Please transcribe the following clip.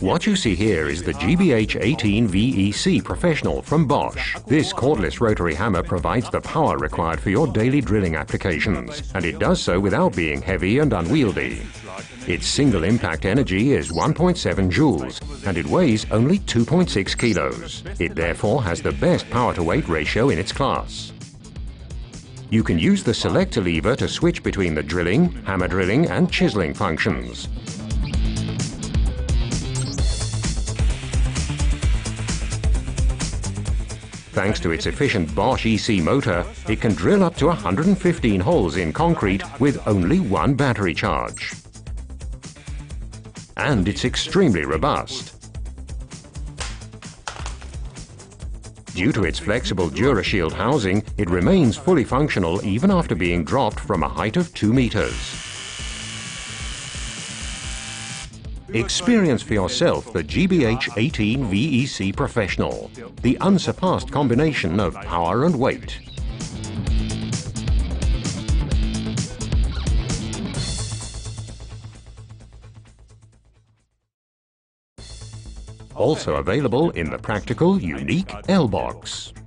What you see here is the GBH 18V-EC Professional from Bosch. This cordless rotary hammer provides the power required for your daily drilling applications, and it does so without being heavy and unwieldy. Its single impact energy is 1.7 joules, and it weighs only 2.6 kilos. It therefore has the best power to weight ratio in its class. You can use the selector lever to switch between the drilling, hammer drilling and chiseling functions. Thanks to its efficient Bosch EC motor, it can drill up to 115 holes in concrete with only one battery charge. And it's extremely robust. Due to its flexible DuraShield housing, it remains fully functional even after being dropped from a height of 2 meters. Experience for yourself the GBH 18V-EC Professional, the unsurpassed combination of power and weight. Also available in the practical, unique L-BOXX.